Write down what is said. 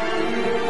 Música